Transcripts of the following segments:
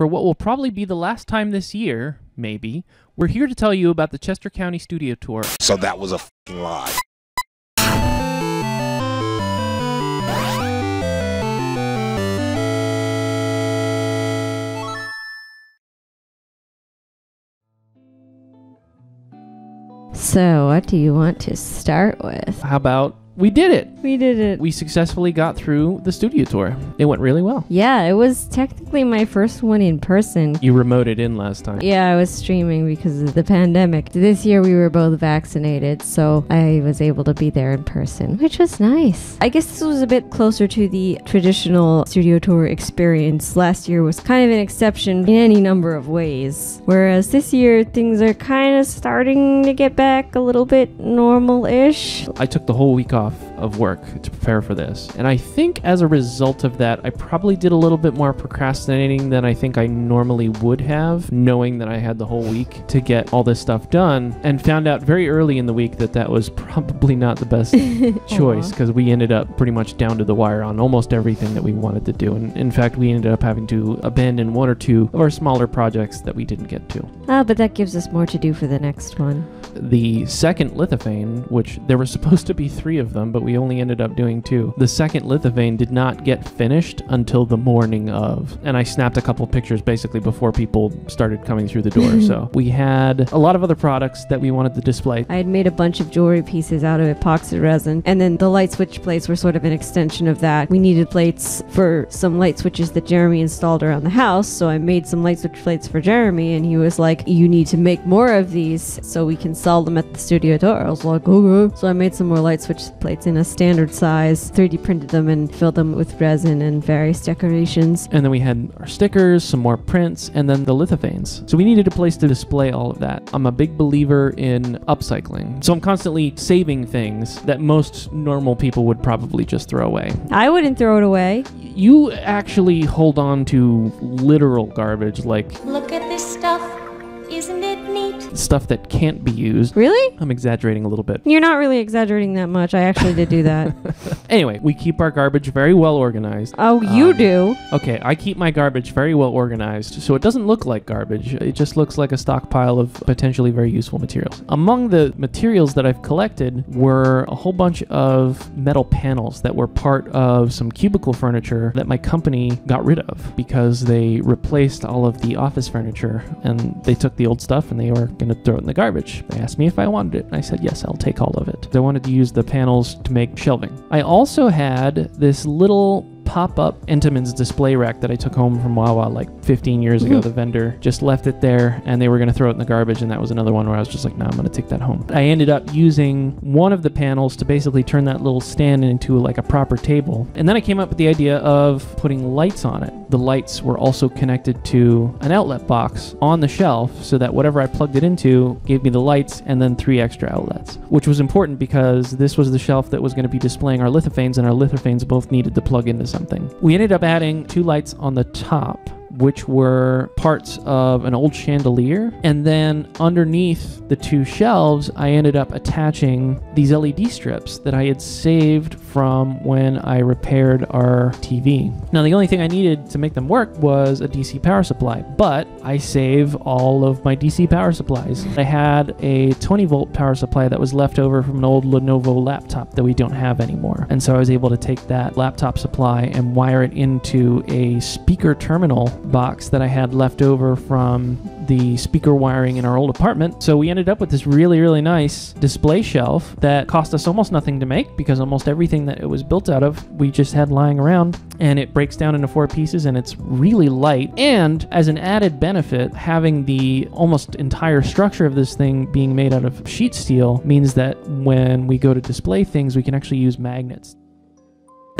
for what will probably be the last time this year, maybe, we're here to tell you about the Chester County Studio Tour. So that was a fing lie. So, what do you want to start with? How about we did it? We did it. We successfully got through the studio tour. It went really well. Yeah, it was technically my first one in person. You remoted in last time. Yeah, I was streaming because of the pandemic. This year we were both vaccinated, so I was able to be there in person, which was nice. I guess this was a bit closer to the traditional studio tour experience. Last year was kind of an exception in any number of ways, whereas this year things are kind of starting to get back a little bit normal ish. I took the whole week off of work to prepare for this. And I think as a result of that, I probably did a little bit more procrastinating than I think I normally would have, knowing that I had the whole week to get all this stuff done, and found out very early in the week that that was probably not the best choice because we ended up pretty much down to the wire on almost everything that we wanted to do. And in fact, we ended up having to abandon one or two of our smaller projects that we didn't get to. Ah, but that gives us more to do for the next one. The second lithophane, which there were supposed to be three of them, but we only ended up doing two. The second lithophane did not get finished until the morning of. And I snapped a couple pictures basically before people started coming through the door. so we had a lot of other products that we wanted to display. I had made a bunch of jewelry pieces out of epoxy resin, and then the light switch plates were sort of an extension of that. We needed plates for some light switches that Jeremy installed around the house, so I made some light switch plates for Jeremy, and he was like, You need to make more of these so we can sell them at the studio door. I was like, Okay. So I made some more light switch plates in a standard size, 3D printed them, and filled them with resin and various decorations. And then we had our stickers, some more prints, and then the lithophanes. So we needed a place to display all of that. I'm a big believer in upcycling. So I'm constantly saving things that most normal people would probably just throw away. I wouldn't throw it away. You actually hold on to literal garbage, like Look at stuff that can't be used. Really? I'm exaggerating a little bit. You're not really exaggerating that much. I actually did do that. Anyway, we keep our garbage very well organized. oh, you Um, do? Okay, I keep my garbage very well organized, so it doesn't look like garbage. It just looks like a stockpile of potentially very useful materials. Among the materials that I've collected were a whole bunch of metal panels that were part of some cubicle furniture that my company got rid of because they replaced all of the office furniture and they took the old stuff and they were going to throw it in the garbage. They asked me if I wanted it, and I said, yes, I'll take all of it. They wanted to use the panels to make shelving. I also had this little pop-up Entenmann's display rack that I took home from Wawa like 15 years ago. Mhm. The vendor just left it there and they were going to throw it in the garbage and that was another one where I was just like, no, I'm going to take that home. I ended up using one of the panels to basically turn that little stand into like a proper table. And then I came up with the idea of putting lights on it. The lights were also connected to an outlet box on the shelf so that whatever I plugged it into gave me the lights and then three extra outlets, which was important because this was the shelf that was going to be displaying our lithophanes and our lithophanes both needed to plug into something. We ended up adding two lights on the top which were parts of an old chandelier. And then underneath the two shelves, I ended up attaching these LED strips that I had saved from when I repaired our TV. Now, the only thing I needed to make them work was a DC power supply, but I save all of my DC power supplies. I had a 20 volt power supply that was left over from an old Lenovo laptop that we don't have anymore. And so I was able to take that laptop supply and wire it into a speaker terminal box that I had left over from the speaker wiring in our old apartment. So we ended up with this really, really nice display shelf that cost us almost nothing to make because almost everything that it was built out of, we just had lying around. And it breaks down into four pieces and it's really light. And as an added benefit, having the almost entire structure of this thing being made out of sheet steel means that when we go to display things, we can actually use magnets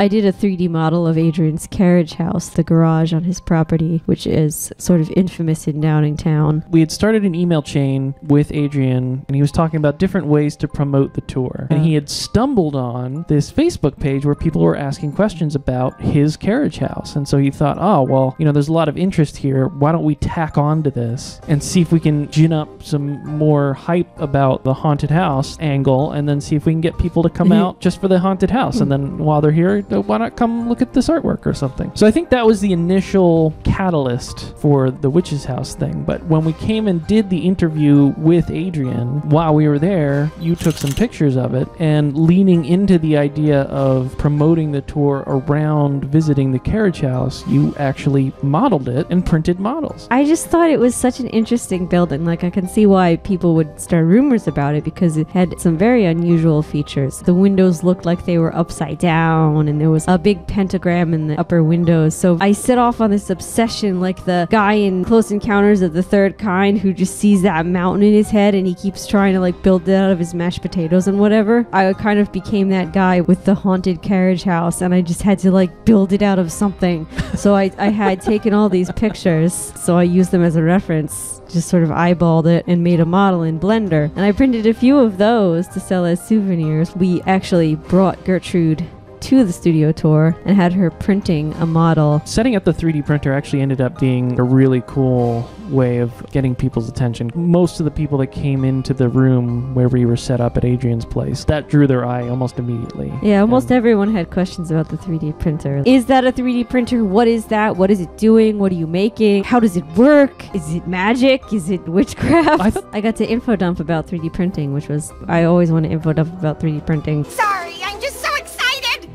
I did a 3D model of Adrian's carriage house, the garage on his property, which is sort of infamous in Downingtown. we had started an email chain with Adrian, and he was talking about different ways to promote the tour. And he uh-huh. had stumbled on this Facebook page where people were asking questions about his carriage house. And so he thought, oh, well, you know, there's a lot of interest here. Why don't we tack on to this and see if we can gin up some more hype about the haunted house angle and then see if we can get people to come out just for the haunted house. And then while they're here, Uh, why not come look at this artwork or something? So I think that was the initial catalyst for the witch's house thing. But when we came and did the interview with Adrian while we were there, you took some pictures of it and leaning into the idea of promoting the tour around visiting the carriage house, you actually modeled it and printed models. I just thought it was such an interesting building. Like, I can see why people would start rumors about it because it had some very unusual features. The windows looked like they were upside down, and there was a big pentagram in the upper windows. So I set off on this obsession, like the guy in Close Encounters of the Third Kind who just sees that mountain in his head and he keeps trying to like build it out of his mashed potatoes and whatever. I kind of became that guy with the haunted carriage house, and I just had to like build it out of something. so I, I had taken all these pictures, so I used them as a reference just sort of eyeballed it and made a model in Blender. And I printed a few of those to sell as souvenirs. We actually brought Gertrude to the studio tour and had her printing a model. Setting up the 3D printer actually ended up being a really cool way of getting people's attention. Most of the people that came into the room where we were set up at Adrian's place, that drew their eye almost immediately. Yeah, almost And everyone had questions about the 3D printer. Is that a 3D printer? What is that? What is it doing? What are you making? How does it work? Is it magic? Is it witchcraft? I thought- I got to info dump about 3D printing, which was I always want to info dump about 3D printing. Sorry,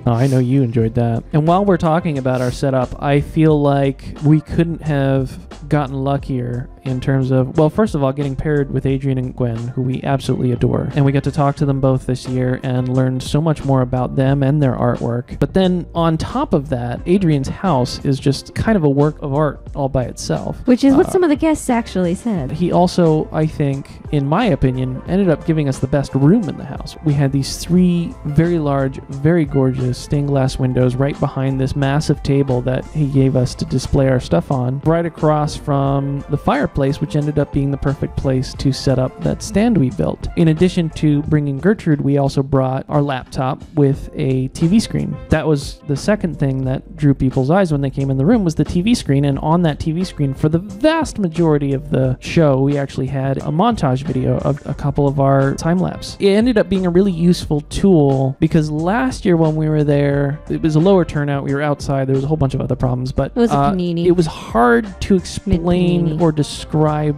Oh, I know you enjoyed that. And while we're talking about our setup, I feel like we couldn't have gotten luckier in terms of, well, first of all, getting paired with Adrian and Gwenn, who we absolutely adore. And we got to talk to them both this year and learn so much more about them and their artwork. But then on top of that, Adrian's house is just kind of a work of art all by itself. Which is what Uh, some of the guests actually said. He also, I think, in my opinion, ended up giving us the best room in the house. We had these three very large, very gorgeous stained glass windows right behind this massive table that he gave us to display our stuff on, right across from the fireplace, which ended up being the perfect place to set up that stand we built. In addition to bringing Gertrude, we also brought our laptop with a TV screen. That was the second thing that drew people's eyes when they came in the room was the TV screen, and on that TV screen, for the vast majority of the show, we actually had a montage video of a couple of our time lapse. It ended up being a really useful tool because last year when we were there, it was a lower turnout. We were outside. There was a whole bunch of other problems, but It was a uh, panini. it was hard to explain or describe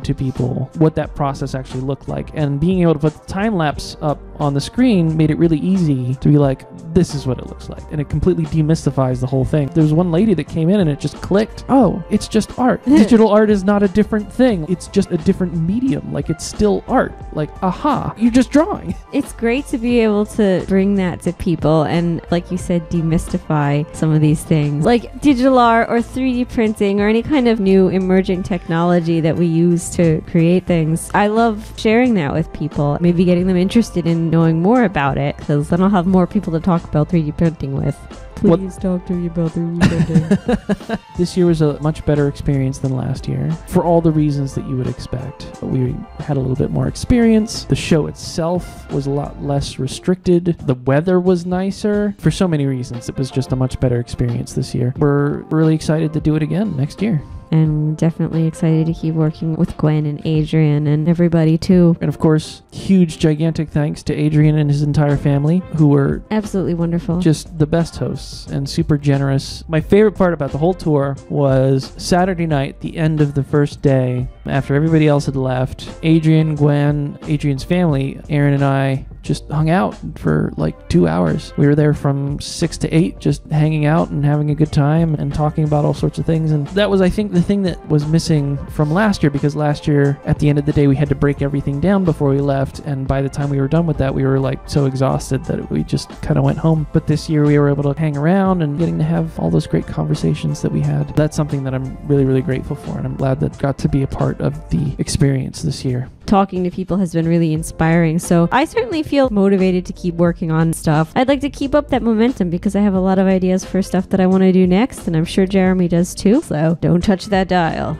to people what that process actually looked like. And being able to put the time lapse up on the screen made it really easy to be like, this is what it looks like. And it completely demystifies the whole thing. There's one lady that came in and it just clicked. Oh, it's just art. Digital art is not a different thing. It's just a different medium. Like it's still art. Like, aha, you're just drawing. It's great to be able to bring that to people and, like you said, demystify some of these things. Like digital art or 3D printing or any kind of new emerging technology that we use to create things. I love sharing that with people, maybe getting them interested in knowing more about it because then I'll have more people to talk about 3D printing with. What- Please talk to me about 3D printing. This year was a much better experience than last year for all the reasons that you would expect. We had a little bit more experience. The show itself was a lot less restricted. The weather was nicer. For so many reasons, it was just a much better experience this year. We're really excited to do it again next year. And definitely excited to keep working with Gwenn and Adrian and everybody too. And of course, huge, gigantic thanks to Adrian and his entire family who were Absolutely wonderful. just the best hosts and super generous. My favorite part about the whole tour was Saturday night, the end of the first day, after everybody else had left. Adrian, Gwenn, Adrian's family, Aaron, and I just hung out for like two hours. We were there from six to eight, just hanging out and having a good time and talking about all sorts of things. And that was, I think, the thing that was missing from last year because last year, at the end of the day, we had to break everything down before we left. And by the time we were done with that, we were like so exhausted that we just kind of went home. But this year, we were able to hang around and getting to have all those great conversations that we had. That's something that I'm really, really grateful for. And I'm glad that got to be a part of the experience this year. Talking to people has been really inspiring. So I certainly feel motivated to keep working on stuff. I'd like to keep up that momentum because I have a lot of ideas for stuff that I want to do next, and I'm sure Jeremy does too. So don't touch that dial.